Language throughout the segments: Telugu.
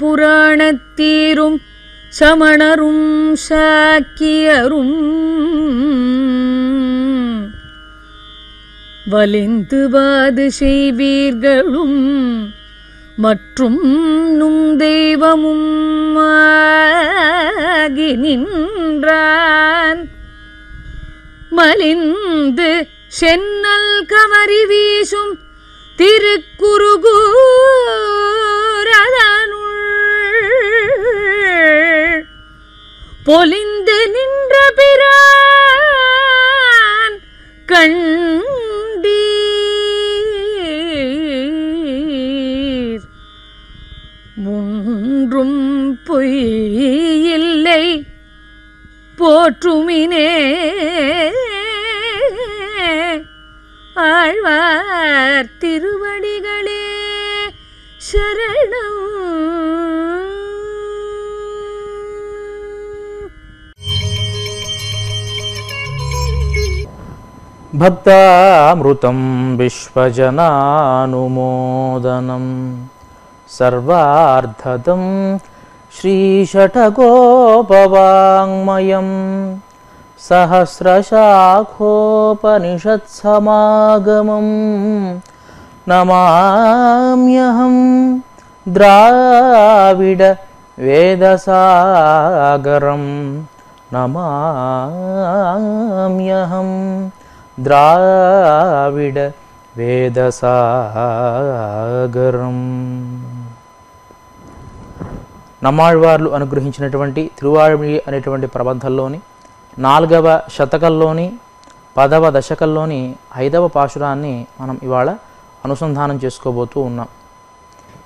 புராணத்தீரும் சமணரும் சாக்கியரும் வலிந்து வாது செய்வீர்களும் மற்றும் நும் தெய்வமும் ஆகி நின்றான். மலிந்து சென்னல் கவரி வீசும் திருக்குறுகூரதனுள் பொலிந்து நின்ற பிரான் கண்டீர். ஒன்றும் பொய்யில்லை போற்றுமினே ஆழ்வார் திருவடிகளே சரணம். भक्तामृतं विश्वजनानुमोदनं सर्वार्थदं श्रीषठगोपवाङ्मयम् సహస్రశాఖోపనిషత్సమాగమం నమామ్యహం ద్రావిడ వేదసాగరం నమామ్యహం ద్రావిడ వేదసాగరం. నమ్మాళ్వార్లు అనుగ్రహించినటువంటి తిరువాళ్మిడి అనేటువంటి ప్రబంధంలోని నాలుగవ శతకంలోని పదవ దశకంలోని ఐదవ పాశురాన్ని మనం ఇవాళ అనుసంధానం చేసుకోబోతూ ఉన్నాం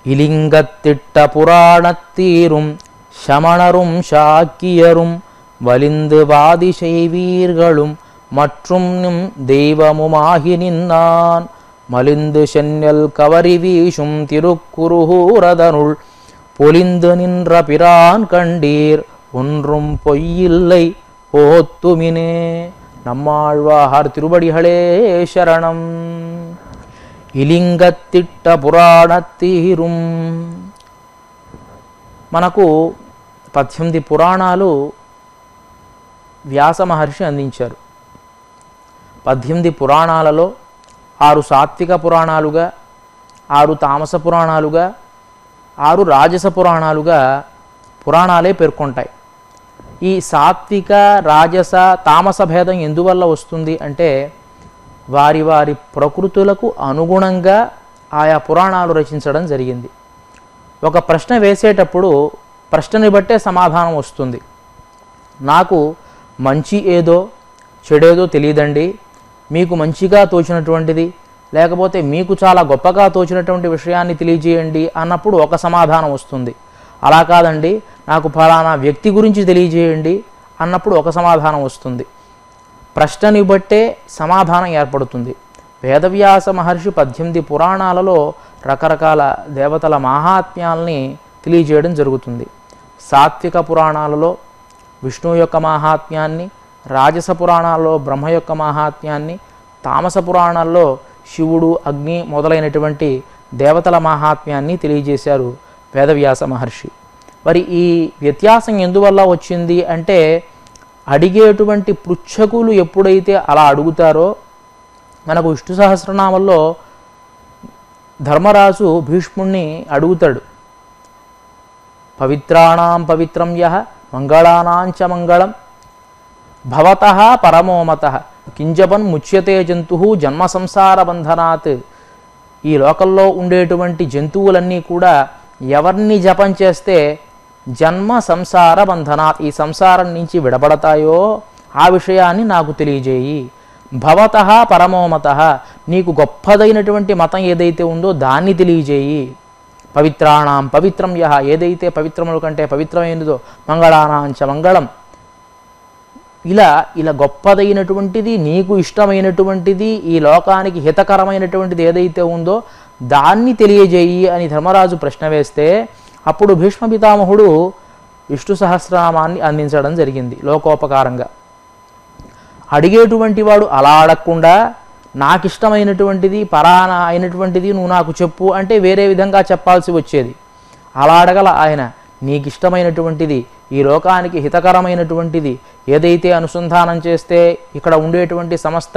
இலிங்கத்திட்ட புராணத்தீரும் சமணரும் சாக்கியரும் வலிந்து வாதி செய்வீர்களும் மற்றும் நிம் தெய்வமுமாகி நின்னான் மலிந்து சென்னல் கவரி வீசும் திருக்குருகூரதனுள் பொலிந்து நின்ற பிரான் கண்டீர் ஒன்றும் பொய்யில்லை போத்துமினே நம்மாழ்வார் திருவடிகளே சரணம் ఇలింగత్తిట్ట పురాణత్తీరుం మనకు పద్దెనిమిది పురాణాలు వ్యాస మహర్షి అందించారు పద్దెనిమిది పురాణాలలో ఆరు సాత్విక పురాణాలుగా ఆరు తామస పురాణాలుగా ఆరు రాజస పురాణాలుగా పురాణాలే పేర్కొంటాయి ఈ సాత్విక రాజస తామస భేదం ఎందువల్ల వస్తుంది అంటే వారి వారి ప్రకృతులకు అనుగుణంగా ఆయా పురాణాలు రచించడం జరిగింది. ఒక ప్రశ్న వేసేటప్పుడు ప్రశ్నని బట్టే సమాధానం వస్తుంది. నాకు మంచి ఏదో చెడేదో తెలియదండి. మీకు మంచిగా తోచినటువంటిది లేకపోతే మీకు చాలా గొప్పగా తోచినటువంటి విషయాన్ని తెలియజేయండి అన్నప్పుడు ఒక సమాధానం వస్తుంది. అలా కాదండి. నాకు ఫలానా వ్యక్తి గురించి తెలియజేయండి అన్నప్పుడు ఒక సమాధానం వస్తుంది. ప్రశ్నని బట్టే సమాధానం ఏర్పడుతుంది. వేదవ్యాస మహర్షి పద్దెనిమిది పురాణాలలో రకరకాల దేవతల మాహాత్మ్యాల్ని తెలియజేయడం జరుగుతుంది. సాత్విక పురాణాలలో విష్ణువు యొక్క మహాత్మ్యాన్ని రాజస పురాణాల్లో బ్రహ్మ యొక్క మహాత్మ్యాన్ని తామస పురాణాల్లో శివుడు అగ్ని మొదలైనటువంటి దేవతల మహాత్మ్యాన్ని తెలియజేశారు వేదవ్యాస మహర్షి. మరి ఈ వ్యత్యాసం ఎందువల్ల వచ్చింది అంటే అడిగేటువంటి పృచ్ఛకులు ఎప్పుడైతే అలా అడుగుతారో మనకు విష్ణు సహస్రనామంలో ధర్మరాజు భీష్ముణ్ణి అడుగుతాడు. పవిత్రాణం పవిత్రం యహ మంగళానాంచ మంగళం భవత పరమోమత కింజపన్ ముచ్యతే జంతు జన్మ సంసార బంధనాత్. ఈ లోకల్లో ఉండేటువంటి జంతువులన్నీ కూడా ఎవరిని జపం చేస్తే జన్మ సంసార బంధనాత్ ఈ సంసారం నుంచి విడబడతాయో ఆ విషయాన్ని నాకు తెలియజేయి. భవత పరమోమత నీకు గొప్పదైనటువంటి మతం ఏదైతే ఉందో దాన్ని తెలియజేయి. పవిత్రాణం పవిత్రం యహ. ఏదైతే పవిత్రముల కంటే పవిత్రమైనదో మంగళానాంచ మంగళం. ఇలా ఇలా గొప్పదైనటువంటిది నీకు ఇష్టమైనటువంటిది ఈ లోకానికి హితకరమైనటువంటిది ఏదైతే ఉందో దాన్ని తెలియజేయి అని ధర్మరాజు ప్రశ్న వేస్తే అప్పుడు భీష్మ పితామహుడు విష్ణు సహస్రనామాన్ని అందించడం జరిగింది లోకోపకారంగా. అడిగేటువంటి వాడు అలా అడగకుండా నాకు ఇష్టమైనటువంటిది పరాన అయినటువంటిది నువ్వు నాకు చెప్పు అంటే వేరే విధంగా చెప్పాల్సి వచ్చేది. అలా అడగల ఆయన నీకు ఇష్టమైనటువంటిది ఈ లోకానికి హితకరమైనటువంటిది ఏదైతే అనుసంధానం చేస్తే ఇక్కడ ఉండేటువంటి సమస్త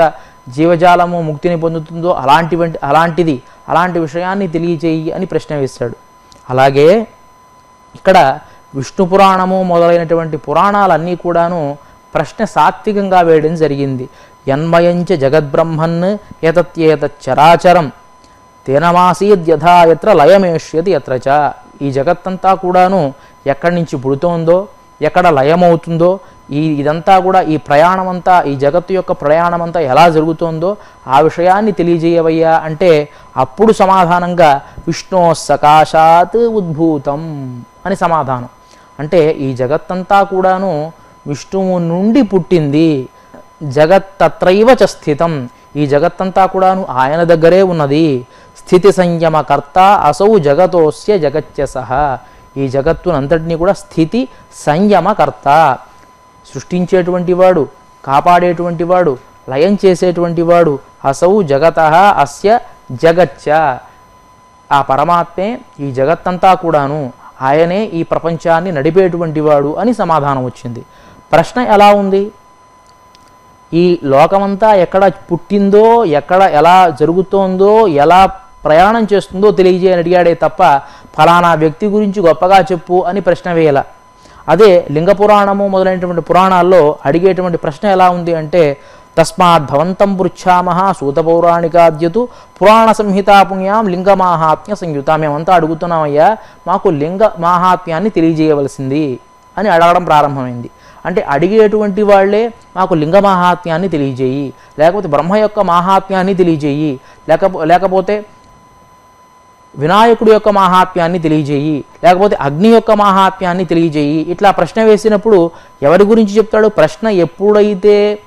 జీవజాలము ముక్తిని పొందుతుందో అలాంటివంటి అలాంటిది అలాంటి విషయాన్ని తెలియజేయి అని ప్రశ్న వేశాడు. అలాగే ఇక్కడ విష్ణు పురాణము మొదలైనటువంటి పురాణాలన్నీ కూడాను ప్రశ్న సాత్వికంగా వేయడం జరిగింది. యన్మయంచ జగద్బ్రహ్మన్ చరాచరం తేనమాసీద్యథా ఎత్ర లయమేష్యతి ఎత్రచ ఈ జగత్తంతా కూడాను ఎక్కడి నుంచి పుడుతోందో ఎక్కడ లయమవుతుందో ఈ ఇదంతా కూడా ఈ ప్రయాణం అంతా ఈ జగత్తు యొక్క ప్రయాణం అంతా ఎలా జరుగుతోందో ఆ విషయాన్ని తెలియజేయవయ్యా అంటే అప్పుడు సమాధానంగా విష్ణో సకాశాత్ ఉద్భూతం అని సమాధానం. అంటే ఈ జగత్తంతా కూడాను విష్ణువు నుండి పుట్టింది. జగత్తత్రైవ చ స్థితం. ఈ జగత్తంతా కూడాను ఆయన దగ్గరే ఉన్నది. స్థితి సంయమకర్త అసౌ జగతోస్య జగత్య సహ ఈ జగత్తునంతటినీ కూడా స్థితి సంయమకర్త సృష్టించేటువంటి వాడు కాపాడేటువంటి వాడు లయం చేసేటువంటి వాడు అసౌ జగత అస్య జగచ్చ. ఆ పరమాత్మే ఈ జగత్తంతా కూడాను ఆయనే ఈ ప్రపంచాన్ని నడిపేటువంటి వాడు అని సమాధానం వచ్చింది. ప్రశ్న ఎలా ఉంది? ఈ లోకమంతా ఎక్కడ పుట్టిందో ఎక్కడ ఎలా జరుగుతోందో ఎలా ప్రయాణం చేస్తుందో తెలియజేయని అడిగాడే తప్ప ఫలానా వ్యక్తి గురించి గొప్పగా చెప్పు అని ప్రశ్న వేయాల. అదే లింగ పురాణము మొదలైనటువంటి పురాణాల్లో అడిగేటువంటి ప్రశ్న ఎలా ఉంది అంటే తస్మాత్ భవంతం పృచ్ఛామహ సూత పౌరాణికాద్యతు పురాణ సంహితా పుణ్యాం లింగ మాహాత్మ్య సంయుత. మేమంతా అడుగుతున్నామయ్యా మాకు లింగ మాహాత్మ్యాన్ని తెలియజేయవలసింది అని అడగడం ప్రారంభమైంది. అంటే అడిగేటువంటి వాళ్ళే మాకు లింగ మాహాత్మ్యాన్ని తెలియజేయి లేకపోతే బ్రహ్మ యొక్క మాహాత్మ్యాన్ని తెలియజేయి లేకపో లేకపోతే వినాయకుడి యొక్క మహాత్మ్యాన్ని తెలియజేయి లేకపోతే అగ్ని యొక్క మహాత్మ్యాన్ని తెలియజేయి. ఇట్లా ప్రశ్న వేసినప్పుడు ఎవరి గురించి చెప్తాడు? ప్రశ్న ఎప్పుడైతే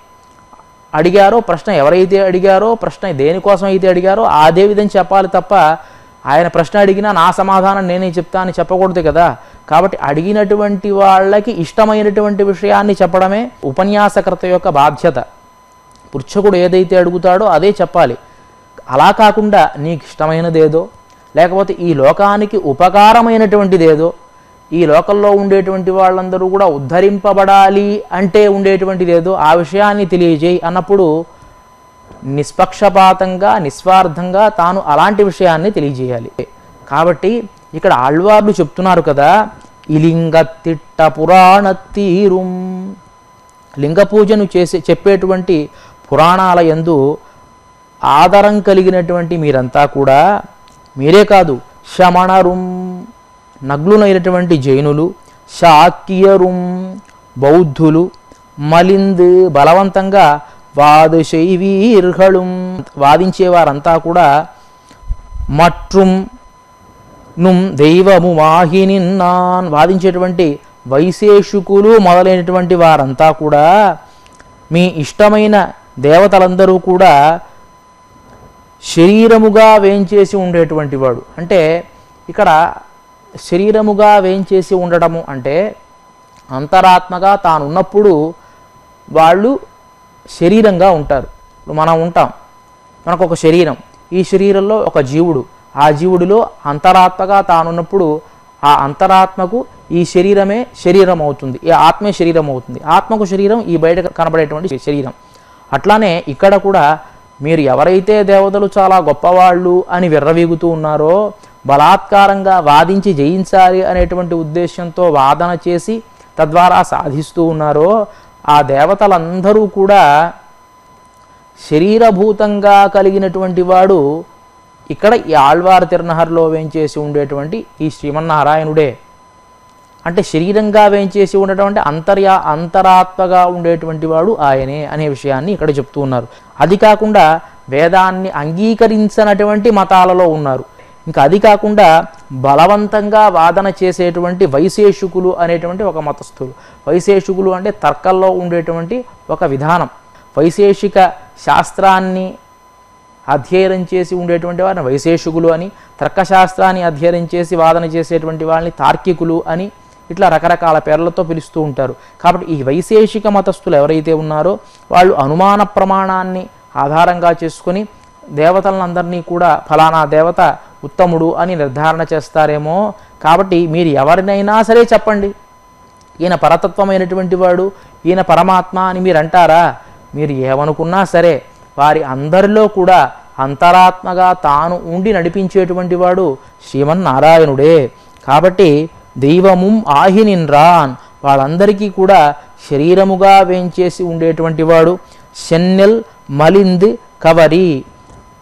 అడిగారో ప్రశ్న ఎవరైతే అడిగారో ప్రశ్న దేనికోసం అయితే అడిగారో అదే విధంగా చెప్పాలి తప్ప ఆయన ప్రశ్న అడిగినా నా సమాధానం నేనే చెప్తా అని చెప్పకూడదు కదా. కాబట్టి అడిగినటువంటి వాళ్ళకి ఇష్టమైనటువంటి విషయాన్ని చెప్పడమే ఉపన్యాసకర్త యొక్క బాధ్యత. పృచ్ఛకుడు ఏదైతే అడుగుతాడో అదే చెప్పాలి. అలా కాకుండా నీకు ఇష్టమైనదేదో లేకపోతే ఈ లోకానికి ఉపకారమైనటువంటిదేదో ఈ లోకంలో ఉండేటువంటి వాళ్ళందరూ కూడా ఉద్ధరింపబడాలి అంటే ఉండేటువంటిదేదో ఆ విషయాన్ని తెలియజేయి అన్నప్పుడు నిష్పక్షపాతంగా నిస్వార్థంగా తాను అలాంటి విషయాన్ని తెలియజేయాలి. కాబట్టి ఇక్కడ ఆళ్వార్లు చెప్తున్నారు కదా ఇలింగత్తిట్ట పురాణ తీరుం. లింగ పూజను చేసే చెప్పేటువంటి పురాణాల యందు ఆదరం కలిగినటువంటి మీరంతా కూడా మీరే కాదు శమణరుం నగ్లునైనటువంటి జైనులు శాక్యరుం బౌద్ధులు మలింద్ బలవంతంగా వాదశైవీర్హళుం వాదించేవారంతా కూడా మట్రుం నుం దైవము వాహినిన్నాన్ వాదించేటువంటి వైశేషుకులు మొదలైనటువంటి వారంతా కూడా మీ ఇష్టమైన దేవతలందరూ కూడా శరీరముగా వేయించేసి ఉండేటువంటి వాడు. అంటే ఇక్కడ శరీరముగా వేయించేసి ఉండటము అంటే అంతరాత్మగా తానున్నప్పుడు వాళ్ళు శరీరంగా ఉంటారు. ఇప్పుడు మనం ఉంటాం. మనకు ఒక శరీరం. ఈ శరీరంలో ఒక జీవుడు. ఆ జీవుడిలో అంతరాత్మగా తానున్నప్పుడు ఆ అంతరాత్మకు ఈ శరీరమే శరీరం అవుతుంది. ఈ ఆత్మే శరీరం అవుతుంది. ఆత్మకు శరీరం ఈ బయట కనబడేటువంటి శరీరం. అట్లానే ఇక్కడ కూడా మీరు ఎవరైతే దేవతలు చాలా గొప్పవాళ్ళు అని విర్రవీగుతూ ఉన్నారో బలాత్కారంగా వాదించి జయించాలి అనేటువంటి ఉద్దేశంతో వాదన చేసి తద్వారా సాధిస్తూ ఉన్నారో ఆ దేవతలందరూ కూడా శరీరభూతంగా కలిగినటువంటి వాడు ఇక్కడ ఈ ఆళ్వార్ తిరునహర్లో వేంచేసి ఉండేటువంటి ఈ శ్రీమన్నారాయణుడే. అంటే శరీరంగా వేయించేసి ఉండటం అంటే అంతర్యా అంతరాత్మగా ఉండేటువంటి వాడు ఆయనే అనే విషయాన్ని ఇక్కడ చెప్తూ ఉన్నారు. అది కాకుండా వేదాన్ని అంగీకరించినటువంటి మతాలలో ఉన్నారు. ఇంకా అది కాకుండా బలవంతంగా వాదన చేసేటువంటి వైశేషికులు అనేటువంటి ఒక మతస్థులు. వైశేషికులు అంటే తర్కల్లో ఉండేటువంటి ఒక విధానం. వైశేషిక శాస్త్రాన్ని అధ్యయనం చేసి ఉండేటువంటి వారిని వైశేషికులు అని తర్కశాస్త్రాన్ని అధ్యయనం చేసి వాదన చేసేటువంటి వాళ్ళని తార్కికులు అని ఇట్లా రకరకాల పేర్లతో పిలుస్తూ ఉంటారు. కాబట్టి ఈ వైశేషిక మతస్థులు ఎవరైతే ఉన్నారో వాళ్ళు అనుమాన ప్రమాణాన్ని ఆధారంగా చేసుకొని దేవతలందరినీ కూడా ఫలానా దేవత ఉత్తముడు అని నిర్ధారణ చేస్తారేమో. కాబట్టి మీరు ఎవరినైనా సరే చెప్పండి. ఈయన పరతత్వమైనటువంటి వాడు ఈయన పరమాత్మ అని మీరు అంటారా? మీరు ఏమనుకున్నా సరే వారి అందరిలో కూడా అంతరాత్మగా తాను ఉండి నడిపించేటువంటి వాడు శ్రీమన్నారాయణుడే. కాబట్టి దైవముం ఆహినిన్రాన్ వాళ్ళందరికీ కూడా శరీరముగా వేంచేసి ఉండేటువంటి వాడు శన్నెల్ మలింద్ కవరి.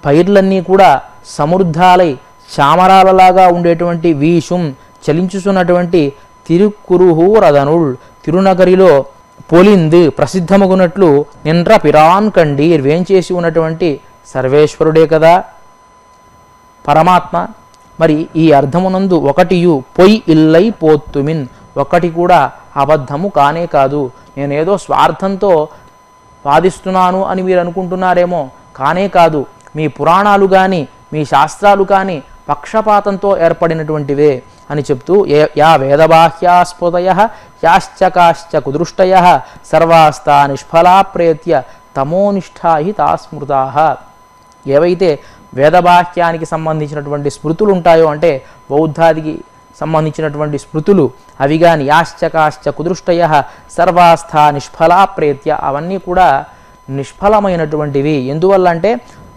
పైర్లన్నీ కూడా సమృద్ధాలై చామరాలలాగా ఉండేటువంటి వీషుం చలించుచున్నటువంటి తిరుక్కురుహు రదనుల్. తిరునగరిలో పొలింద్ ప్రసిద్ధమగునట్లు నిండ్ర పిరాన్ కండీర్ వేంచేసి ఉన్నటువంటి సర్వేశ్వరుడే కదా. పరమాత్మ మరి ఈ అర్థమునందు ఒకటియు పొయ్ ఇల్లై పోత్తుమిన్. ఒకటి కూడా అబద్ధము కానే కాదు. నేనేదో స్వార్థంతో వాదిస్తున్నాను అని మీరు అనుకుంటున్నారేమో కానే కాదు. మీ పురాణాలు కానీ మీ శాస్త్రాలు కానీ పక్షపాతంతో ఏర్పడినటువంటివే అని చెప్తూ ఏ యా వేదబాహ్యాస్పదయ యాశ్చకాశ్చ కుదృష్టయ సర్వాస్తా నిష్ఫలా ప్రేత్య తమోనిష్టా తా స్మృతా ఏవైతే వేదబాహ్యానికి సంబంధించినటువంటి స్మృతులు ఉంటాయో అంటే బౌద్ధాదికి సంబంధించినటువంటి స్మృతులు అవి కానీ యాశ్చకాశ్చ కుదృష్టయ సర్వాస్థ నిష్ఫలా ప్రేత్య అవన్నీ కూడా నిష్ఫలమైనటువంటివి. ఎందువల్ల అంటే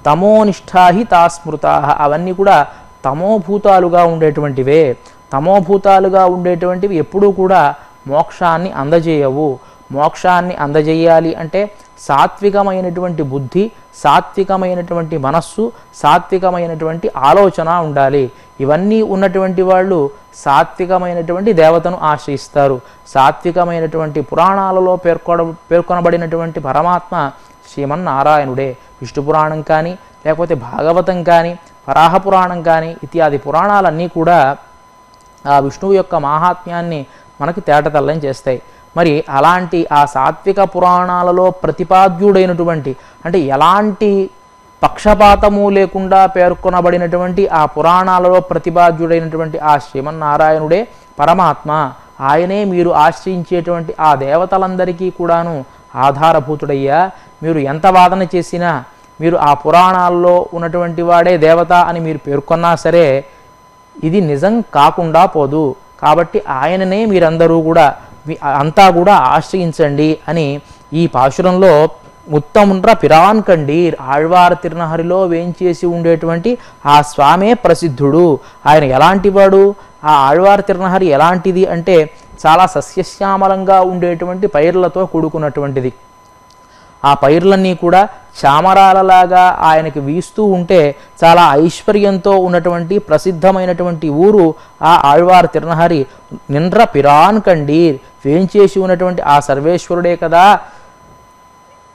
తమోనిష్టాహి తా స్మృతా అవన్నీ కూడా తమోభూతాలుగా ఉండేటువంటివే. తమోభూతాలుగా ఉండేటువంటివి ఎప్పుడూ కూడా మోక్షాన్ని అందజేయవు. మోక్షాన్ని అందజేయాలి అంటే సాత్వికమైనటువంటి బుద్ధి సాత్వికమైనటువంటి మనస్సు సాత్వికమైనటువంటి ఆలోచన ఉండాలి. ఇవన్నీ ఉన్నటువంటి వాళ్ళు సాత్వికమైనటువంటి దేవతను ఆశ్రయిస్తారు. సాత్వికమైనటువంటి పురాణాలలో పేర్కొన పేర్కొనబడినటువంటి పరమాత్మ శ్రీమన్నారాయణుడే. విష్ణు పురాణం కానీ లేకపోతే భాగవతం కానీ వరాహ పురాణం కానీ ఇత్యాది పురాణాలన్నీ కూడా ఆ విష్ణువు యొక్క మాహాత్మ్యాన్ని మనకి తేటతల్లం చేస్తాయి. మరి అలాంటి ఆ సాత్విక పురాణాలలో ప్రతిపాద్యుడైనటువంటి అంటే ఎలాంటి పక్షపాతము లేకుండా పేర్కొనబడినటువంటి ఆ పురాణాలలో ప్రతిపాద్యుడైనటువంటి ఆ శ్రీమన్నారాయణుడే పరమాత్మ. ఆయనే మీరు ఆశ్రయించేటువంటి ఆ దేవతలందరికీ కూడాను ఆధారభూతుడయ్యా. మీరు ఎంత వాదన చేసినా మీరు ఆ పురాణాల్లో ఉన్నటువంటి వాడే దేవత అని మీరు పేర్కొన్నా సరే ఇది నిజం కాకుండా పోదు. కాబట్టి ఆయననే మీరందరూ కూడా అంతా కూడా ఆశ్రయించండి అని ఈ పాశురంలో ఉత్తముండ్ర పిరాన్ కండీర్ ఆళ్వార్ తిరునహరిలో వేంచేసి ఉండేటువంటి ఆ స్వామే ప్రసిద్ధుడు. ఆయన ఎలాంటి వాడు ఆ ఆళ్వార్ తిరునహరి ఎలాంటిది అంటే చాలా సస్యశ్యామలంగా ఉండేటువంటి పైర్లతో కూడుకున్నటువంటిది. ఆ పైర్లన్నీ కూడా చామరాలలాగా ఆయనకి వీస్తూ ఉంటే చాలా ఐశ్వర్యంతో ఉన్నటువంటి ప్రసిద్ధమైనటువంటి ఊరు ఆ ఆళ్వార్ తిరునహరి. నిండ్ర పిరాన్ కండీర్. వేంచేసి ఉన్నటువంటి ఆ సర్వేశ్వరుడే కదా.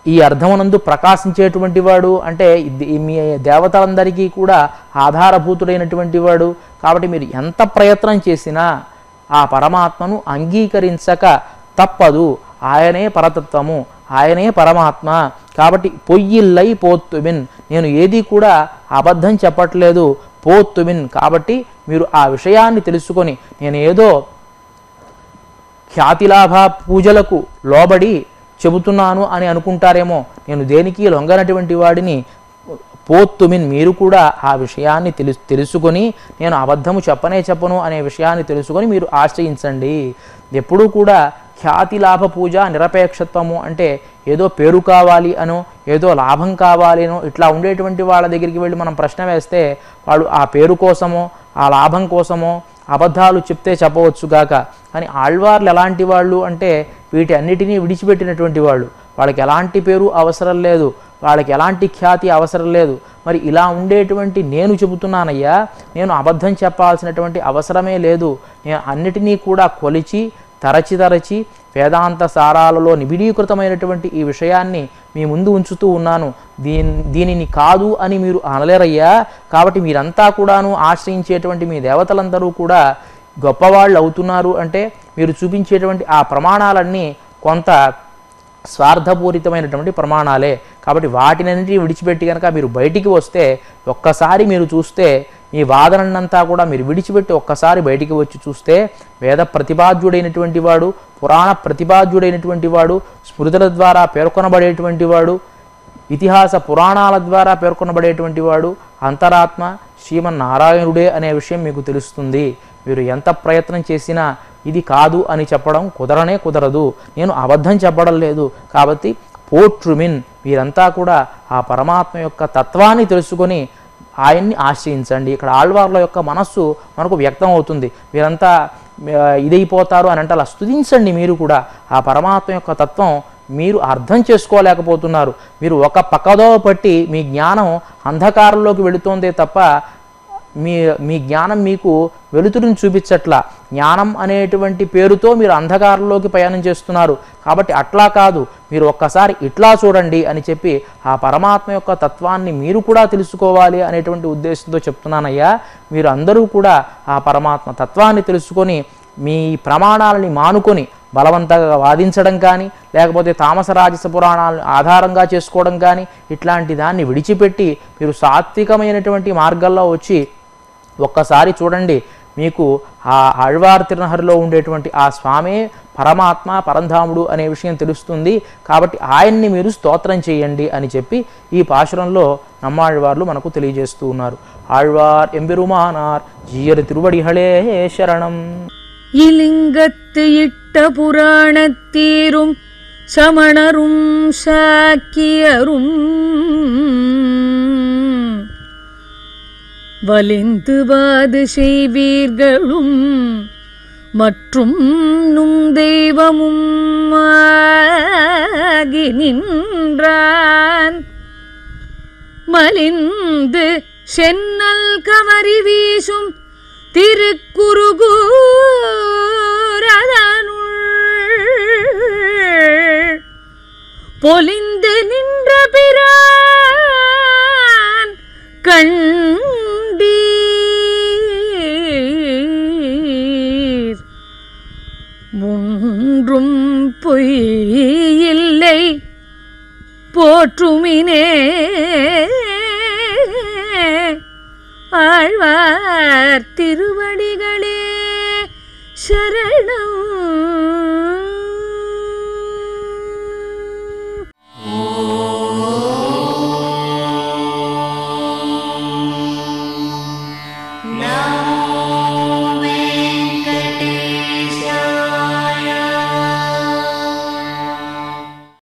ఈ అర్థమునందు ప్రకాశించేటువంటి వాడు. అంటే మీ దేవతలందరికీ కూడా ఆధారభూతుడైనటువంటి వాడు. కాబట్టి మీరు ఎంత ప్రయత్నం చేసినా ఆ పరమాత్మను అంగీకరించక తప్పదు. ఆయనే పరతత్వము. ఆయనే పరమాత్మ. కాబట్టి పొయ్యిల్లై పోత్తుమిన్. నేను ఏది కూడా అబద్ధం చెప్పట్లేదు పోత్తుమిన్. కాబట్టి మీరు ఆ విషయాన్ని తెలుసుకొని నేను ఏదో ఖ్యాతిలాభ పూజలకు లోబడి చెబుతున్నాను అని అనుకుంటారేమో నేను దేనికి లొంగనటువంటి వాడిని? పోత్తుమిన్. మీరు కూడా ఆ విషయాన్ని తెలు తెలుసుకొని నేను అబద్ధము చెప్పనే చెప్పను అనే విషయాన్ని తెలుసుకొని మీరు ఆశ్రయించండి. ఎప్పుడూ కూడా ఖ్యాతి లాభ పూజ నిరపేక్షత్వము అంటే ఏదో పేరు కావాలి అనో ఏదో లాభం కావాలి అనో ఇట్లా ఉండేటువంటి వాళ్ళ దగ్గరికి వెళ్ళి మనం ప్రశ్న వేస్తే వాళ్ళు ఆ పేరు కోసమో ఆ లాభం కోసమో అబద్ధాలు చెప్తే చెప్పవచ్చు గాక. కానీ ఆళ్వార్లు ఎలాంటి వాళ్ళు అంటే వీటి అన్నిటినీ విడిచిపెట్టినటువంటి వాళ్ళు. వాళ్ళకి ఎలాంటి పేరు అవసరం లేదు. వాళ్ళకి ఎలాంటి ఖ్యాతి అవసరం లేదు. మరి ఇలా ఉండేటువంటి నేను చెబుతున్నానయ్యా నేను అబద్ధం చెప్పాల్సినటువంటి అవసరమే లేదు. నేను అన్నిటినీ కూడా కొలిచి తరచి తరచి వేదాంత సారాలలో నిబిడీకృతమైనటువంటి ఈ విషయాన్ని మీ ముందు ఉంచుతూ ఉన్నాను. దీని దీనిని కాదు అని మీరు అనలేరయ్యా. కాబట్టి మీరంతా కూడాను ఆశ్రయించేటువంటి మీ దేవతలందరూ కూడా గొప్పవాళ్ళు అవుతున్నారు అంటే మీరు చూపించేటువంటి ఆ ప్రమాణాలన్నీ కొంత స్వార్థపూరితమైనటువంటి ప్రమాణాలే. కాబట్టి వాటినన్నిటి విడిచిపెట్టి కనుక మీరు బయటికి వస్తే ఒక్కసారి మీరు చూస్తే ఈ వాదనంతా కూడా మీరు విడిచిపెట్టి ఒక్కసారి బయటికి వచ్చి చూస్తే వేద ప్రతిపాద్యుడైనటువంటి వాడు పురాణ ప్రతిపాద్యుడైనటువంటి వాడు స్మృతుల ద్వారా పేర్కొనబడేటువంటి వాడు ఇతిహాస పురాణాల ద్వారా పేర్కొనబడేటువంటి వాడు అంతరాత్మ శ్రీమన్నారాయణుడే అనే విషయం మీకు తెలుస్తుంది. మీరు ఎంత ప్రయత్నం చేసినా ఇది కాదు అని చెప్పడం కుదరనే కుదరదు. నేను అబద్ధం చెప్పడం లేదు. కాబట్టి పోట్రుమిన్ మీరంతా కూడా ఆ పరమాత్మ యొక్క తత్వాన్ని తెలుసుకొని ఆయన్ని ఆశ్రయించండి. ఇక్కడ ఆళ్వార్ల యొక్క మనస్సు మనకు వ్యక్తం అవుతుంది. మీరంతా ఇదైపోతారు అని అంటే అలా స్థుతించండి మీరు కూడా. ఆ పరమాత్మ యొక్క తత్వం మీరు అర్థం చేసుకోలేకపోతున్నారు. మీరు ఒక పక్కదో పట్టి మీ జ్ఞానం అంధకారంలోకి వెళుతోందే తప్ప మీ మీ జ్ఞానం మీకు వెలుతురుని చూపించట్లా. జ్ఞానం అనేటువంటి పేరుతో మీరు అంధకారంలోకి ప్రయాణం చేస్తున్నారు. కాబట్టి అట్లా కాదు. మీరు ఒక్కసారి ఇట్లా చూడండి అని చెప్పి ఆ పరమాత్మ యొక్క తత్వాన్ని మీరు కూడా తెలుసుకోవాలి అనేటువంటి ఉద్దేశంతో చెప్తున్నానయ్యా. మీరు అందరూ కూడా ఆ పరమాత్మ తత్వాన్ని తెలుసుకొని మీ ప్రమాణాలని మానుకొని బలవంతంగా వాదించడం కానీ లేకపోతే తామస రాజస పురాణాలను ఆధారంగా చేసుకోవడం కానీ ఇట్లాంటి దాన్ని విడిచిపెట్టి మీరు సాత్వికమైనటువంటి మార్గంలో వచ్చి ఒక్కసారి చూడండి మీకు ఆ ఆళ్వార్ తిరునహరిలో ఉండేటువంటి ఆ స్వామే పరమాత్మ పరంధాముడు అనే విషయం తెలుస్తుంది కాబట్టి ఆయన్ని మీరు స్తోత్రం చేయండి అని చెప్పి ఈ పాశురంలో నమ్మాళ్వార్లు మనకు తెలియజేస్తూ ఉన్నారు ఆళ్వార్ ఎంబెరుమానార్ జీయరు తిరువడిహళే శరణం இலிங்கத்து இட்ட புராணத்தீரும் சமணரும் சாக்கியரும் வலிந்து வாது செய்வீர்களும் மற்றும் நும் தெய்வமும் ஆகி நின்றான். மலிந்து சென்னல் கவரி வீசும் திருக்குறுகூரதனுள் பொலிந்து நின்ற பிரான் கண்டீர். ஒன்றும் பொய்யில்லை. போற்றுமினே. ஆழ்வார் திருவடிகளே சரணம்